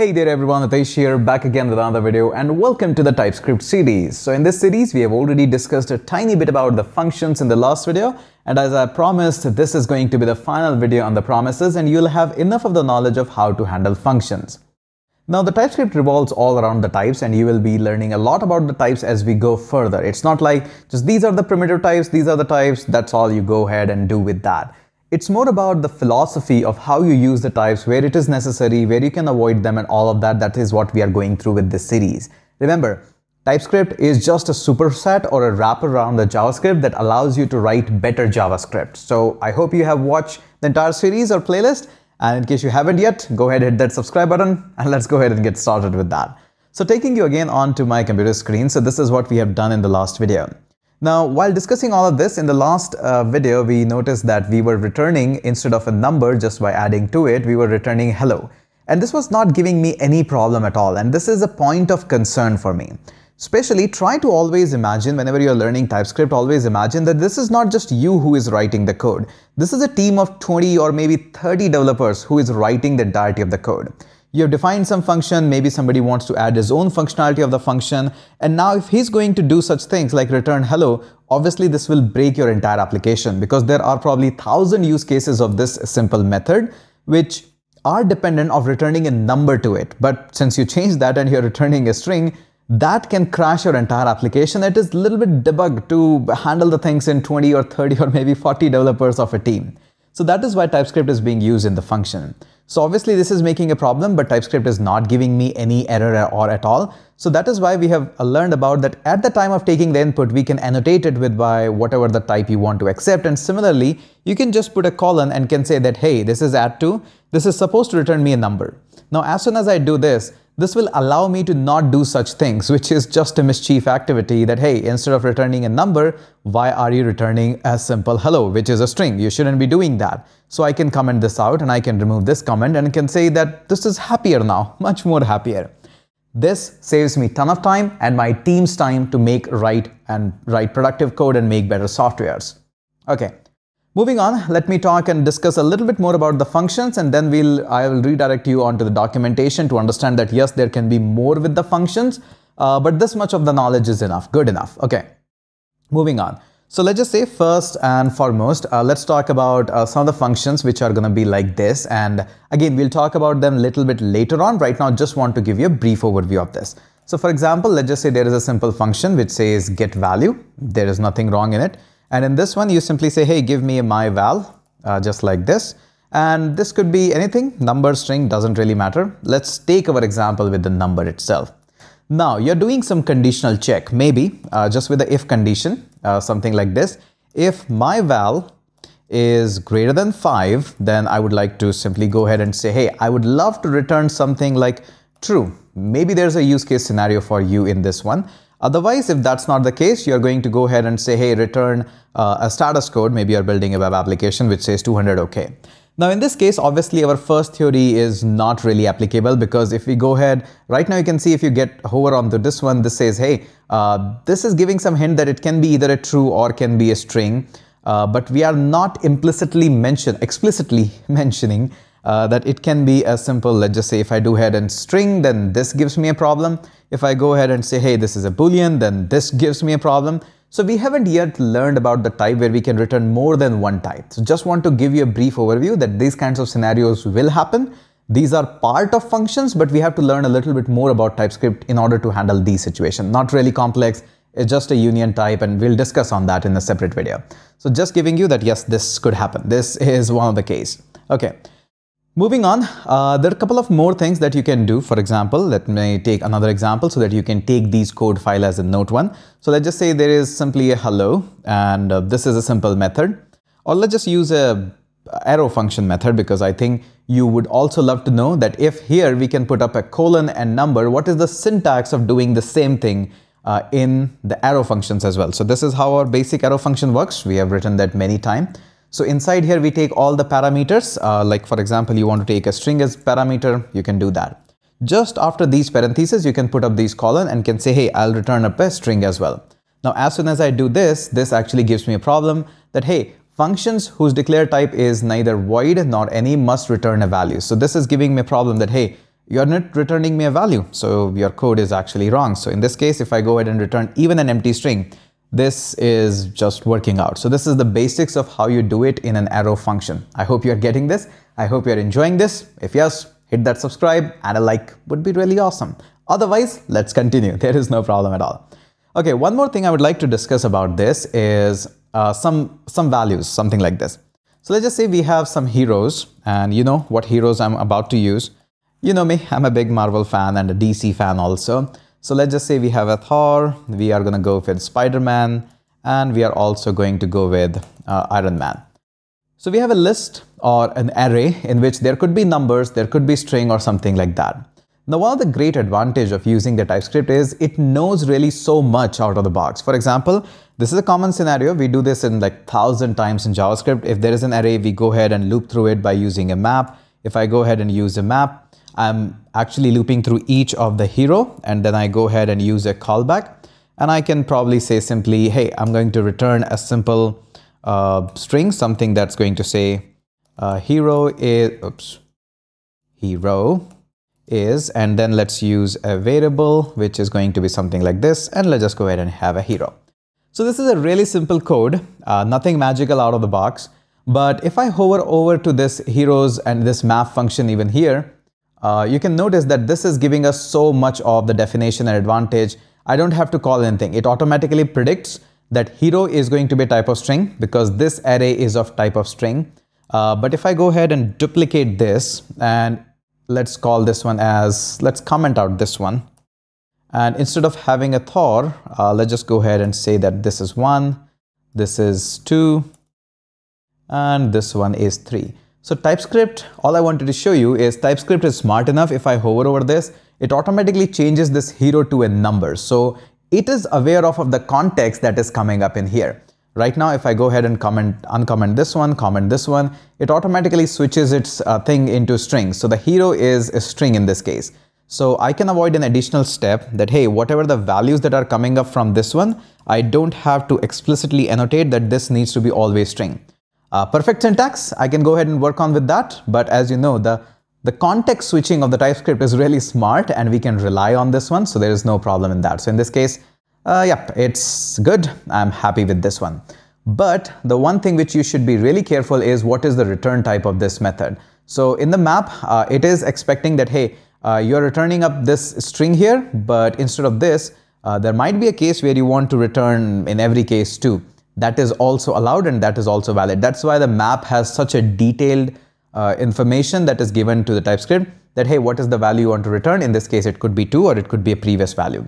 Hey there everyone, Hitesh here, back again with another video and welcome to the TypeScript series. So in this series, we have already discussed a tiny bit about the functions in the last video and as I promised, this is going to be the final video on the promises and you'll have enough of the knowledge of how to handle functions. Now the TypeScript revolves all around the types and you will be learning a lot about the types as we go further. It's not like just these are the primitive types, these are the types, that's all you go ahead and do with that. It's more about the philosophy of how you use the types, where it is necessary, where you can avoid them and all of that. That is what we are going through with this series. Remember, TypeScript is just a superset or a wrapper around the JavaScript that allows you to write better JavaScript. So I hope you have watched the entire series or playlist. And in case you haven't yet, go ahead hit that subscribe button and let's go ahead and get started with that. So taking you again onto my computer screen. So this is what we have done in the last video. Now, while discussing all of this, in the last uh, video, we noticed that we were returning, instead of a number just by adding to it, we were returning hello. And this was not giving me any problem at all. And this is a point of concern for me. Especially try to always imagine whenever you're learning TypeScript, always imagine that this is not just you who is writing the code. This is a team of 20 or maybe 30 developers who is writing the entirety of the code. You have defined some function, maybe somebody wants to add his own functionality of the function. And now if he's going to do such things like return hello, obviously this will break your entire application because there are probably thousand use cases of this simple method, which are dependent of returning a number to it. But since you change that and you're returning a string, that can crash your entire application. It is a little bit debugged to handle the things in 20 or 30 or maybe 40 developers of a team. So that is why TypeScript is being used in the function. So obviously this is making a problem, but TypeScript is not giving me any error or at all. So that is why we have learned about that at the time of taking the input, we can annotate it with by whatever the type you want to accept. And similarly, you can just put a colon and can say that, hey, this is add to, this is supposed to return me a number. Now, as soon as I do this, this will allow me to not do such things, which is just a mischief activity that, hey, instead of returning a number, why are you returning a simple hello, which is a string? You shouldn't be doing that. So I can comment this out and I can remove this comment and can say that this is happier now, much more happier. This saves me ton of time and my team's time to make write and write productive code and make better softwares. Okay, Moving on, let me talk and discuss a little bit more about the functions and then we'll I will redirect you onto the documentation to understand that yes, there can be more with the functions, uh, but this much of the knowledge is enough, good enough. Okay, moving on. So let's just say first and foremost, uh, let's talk about uh, some of the functions which are going to be like this. And again, we'll talk about them a little bit later on. Right now, just want to give you a brief overview of this. So for example, let's just say there is a simple function which says get value. There is nothing wrong in it. And in this one, you simply say, hey, give me my val, uh, just like this. And this could be anything, number, string, doesn't really matter. Let's take our example with the number itself. Now, you're doing some conditional check, maybe uh, just with the if condition, uh, something like this. If my val is greater than 5, then I would like to simply go ahead and say, hey, I would love to return something like true. Maybe there's a use case scenario for you in this one. Otherwise, if that's not the case, you're going to go ahead and say, hey, return uh, a status code. Maybe you're building a web application which says 200 OK. Now, in this case, obviously, our first theory is not really applicable because if we go ahead, right now you can see if you get hover onto this one, this says, hey, uh, this is giving some hint that it can be either a true or can be a string. Uh, but we are not implicitly mention, explicitly mentioning uh, that it can be a simple, let's just say if I do head and string, then this gives me a problem. If I go ahead and say, hey, this is a boolean, then this gives me a problem. So we haven't yet learned about the type where we can return more than one type. So just want to give you a brief overview that these kinds of scenarios will happen. These are part of functions, but we have to learn a little bit more about TypeScript in order to handle these situations. Not really complex, it's just a union type and we'll discuss on that in a separate video. So just giving you that, yes, this could happen. This is one of the case. Okay. Moving on, uh, there are a couple of more things that you can do. For example, let me take another example so that you can take these code file as a note one. So let's just say there is simply a hello and uh, this is a simple method. Or let's just use a arrow function method because I think you would also love to know that if here we can put up a colon and number, what is the syntax of doing the same thing uh, in the arrow functions as well. So this is how our basic arrow function works. We have written that many times. So inside here, we take all the parameters. Uh, like for example, you want to take a string as parameter, you can do that. Just after these parentheses, you can put up these colon and can say, hey, I'll return up a string as well. Now, as soon as I do this, this actually gives me a problem that, hey, functions whose declare type is neither void nor any must return a value. So this is giving me a problem that, hey, you're not returning me a value. So your code is actually wrong. So in this case, if I go ahead and return even an empty string, this is just working out. So this is the basics of how you do it in an arrow function. I hope you're getting this. I hope you're enjoying this. If yes, hit that subscribe and a like would be really awesome. Otherwise, let's continue. There is no problem at all. Okay, one more thing I would like to discuss about this is uh, some, some values, something like this. So let's just say we have some heroes and you know what heroes I'm about to use. You know me, I'm a big Marvel fan and a DC fan also. So let's just say we have a Thor, we are going to go with Spider-Man, and we are also going to go with uh, Iron Man. So we have a list or an array in which there could be numbers, there could be string or something like that. Now, one of the great advantage of using the TypeScript is it knows really so much out of the box. For example, this is a common scenario. We do this in like thousand times in JavaScript. If there is an array, we go ahead and loop through it by using a map. If I go ahead and use a map, I'm actually looping through each of the hero and then I go ahead and use a callback and I can probably say simply, hey, I'm going to return a simple uh, string, something that's going to say uh, hero is, oops, hero is, and then let's use a variable, which is going to be something like this, and let's just go ahead and have a hero. So this is a really simple code, uh, nothing magical out of the box. But if I hover over to this heroes and this map function even here, uh, you can notice that this is giving us so much of the definition and advantage. I don't have to call anything. It automatically predicts that hero is going to be type of string because this array is of type of string. Uh, but if I go ahead and duplicate this and let's call this one as, let's comment out this one. And instead of having a Thor, uh, let's just go ahead and say that this is one, this is two, and this one is three. So TypeScript, all I wanted to show you is TypeScript is smart enough. If I hover over this, it automatically changes this hero to a number. So it is aware of, of the context that is coming up in here. Right now, if I go ahead and comment, uncomment this one, comment this one, it automatically switches its uh, thing into strings. So the hero is a string in this case. So I can avoid an additional step that, hey, whatever the values that are coming up from this one, I don't have to explicitly annotate that this needs to be always string. Uh, perfect syntax, I can go ahead and work on with that. But as you know, the, the context switching of the TypeScript is really smart and we can rely on this one. So there is no problem in that. So in this case, uh, yep, it's good. I'm happy with this one. But the one thing which you should be really careful is what is the return type of this method. So in the map, uh, it is expecting that, hey, uh, you're returning up this string here, but instead of this, uh, there might be a case where you want to return in every case too that is also allowed and that is also valid. That's why the map has such a detailed uh, information that is given to the TypeScript that, hey, what is the value you want to return? In this case, it could be 2 or it could be a previous value.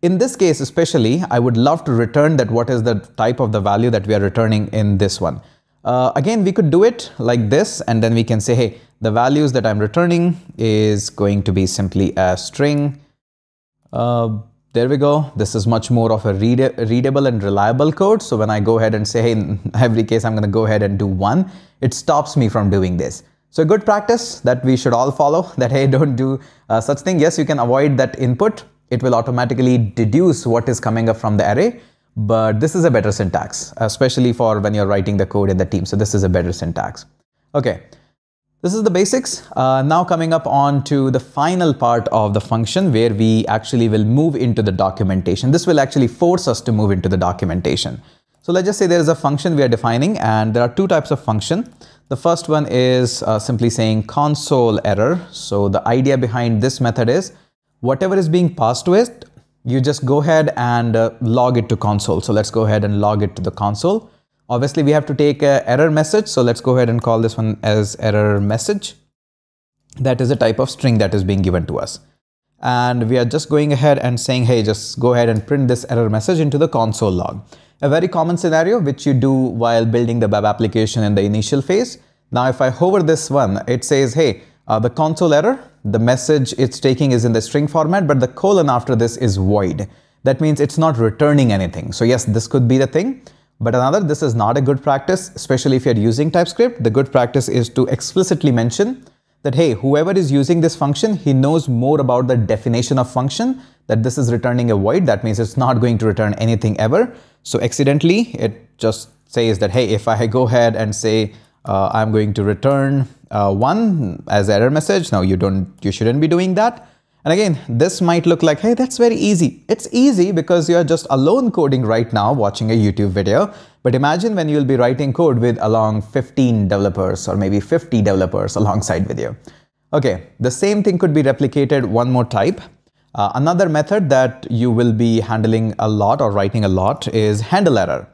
In this case especially, I would love to return that what is the type of the value that we are returning in this one. Uh, again, we could do it like this and then we can say, hey, the values that I'm returning is going to be simply a string. Uh, there we go. This is much more of a read readable and reliable code. So when I go ahead and say, hey, in every case, I'm going to go ahead and do one, it stops me from doing this. So good practice that we should all follow that, hey, don't do uh, such thing. Yes, you can avoid that input. It will automatically deduce what is coming up from the array. But this is a better syntax, especially for when you're writing the code in the team. So this is a better syntax. Okay. This is the basics. Uh, now coming up on to the final part of the function where we actually will move into the documentation. This will actually force us to move into the documentation. So let's just say there is a function we are defining and there are two types of function. The first one is uh, simply saying console error. So the idea behind this method is whatever is being passed to it, you just go ahead and uh, log it to console. So let's go ahead and log it to the console. Obviously, we have to take a error message. So let's go ahead and call this one as error message. That is a type of string that is being given to us. And we are just going ahead and saying, hey, just go ahead and print this error message into the console log. A very common scenario which you do while building the web application in the initial phase. Now, if I hover this one, it says, hey, uh, the console error, the message it's taking is in the string format, but the colon after this is void. That means it's not returning anything. So yes, this could be the thing. But another, this is not a good practice, especially if you're using TypeScript. The good practice is to explicitly mention that, hey, whoever is using this function, he knows more about the definition of function, that this is returning a void. That means it's not going to return anything ever. So accidentally, it just says that, hey, if I go ahead and say uh, I'm going to return uh, one as error message. Now you don't, you shouldn't be doing that. And again, this might look like, hey, that's very easy. It's easy because you're just alone coding right now, watching a YouTube video. But imagine when you'll be writing code with along 15 developers or maybe 50 developers alongside with you. Okay, the same thing could be replicated one more type. Uh, another method that you will be handling a lot or writing a lot is handle error.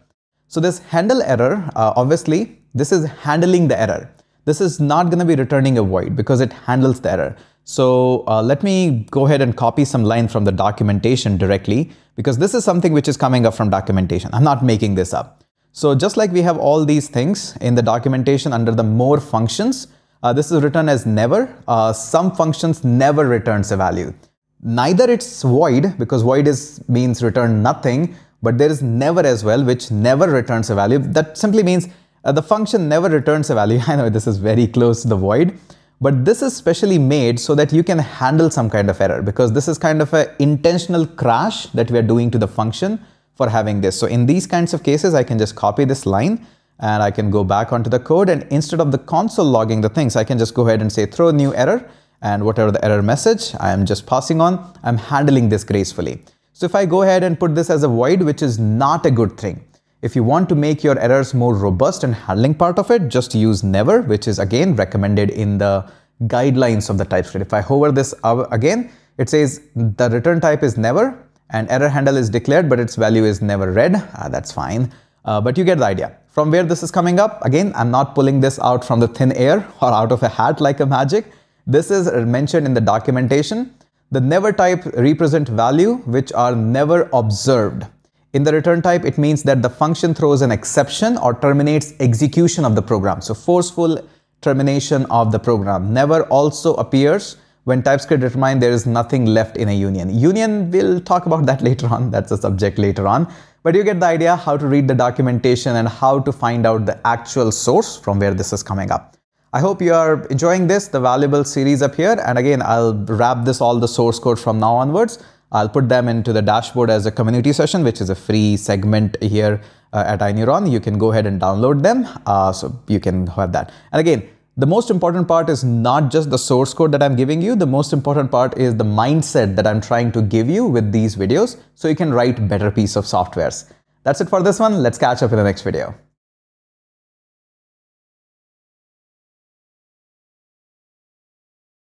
So this handle error, uh, obviously, this is handling the error. This is not going to be returning a void because it handles the error. So uh, let me go ahead and copy some line from the documentation directly because this is something which is coming up from documentation. I'm not making this up. So just like we have all these things in the documentation under the more functions, uh, this is written as never. Uh, some functions never returns a value. Neither it's void because void is means return nothing, but there is never as well, which never returns a value. That simply means uh, the function never returns a value. I know this is very close to the void. But this is specially made so that you can handle some kind of error because this is kind of an intentional crash that we are doing to the function for having this. So in these kinds of cases, I can just copy this line and I can go back onto the code and instead of the console logging the things, I can just go ahead and say throw a new error and whatever the error message I am just passing on, I'm handling this gracefully. So if I go ahead and put this as a void, which is not a good thing, if you want to make your errors more robust and handling part of it, just use never, which is again recommended in the guidelines of the TypeScript. If I hover this again, it says the return type is never and error handle is declared, but its value is never read. Uh, that's fine. Uh, but you get the idea. From where this is coming up, again, I'm not pulling this out from the thin air or out of a hat like a magic. This is mentioned in the documentation. The never type represent value which are never observed. In the return type, it means that the function throws an exception or terminates execution of the program. So forceful termination of the program never also appears when TypeScript determine there is nothing left in a union. Union, we'll talk about that later on. That's a subject later on. But you get the idea how to read the documentation and how to find out the actual source from where this is coming up. I hope you are enjoying this, the valuable series up here. And again, I'll wrap this all the source code from now onwards. I'll put them into the dashboard as a community session, which is a free segment here uh, at iNeuron. You can go ahead and download them. Uh, so you can have that. And again, the most important part is not just the source code that I'm giving you. The most important part is the mindset that I'm trying to give you with these videos so you can write better piece of softwares. That's it for this one. Let's catch up in the next video.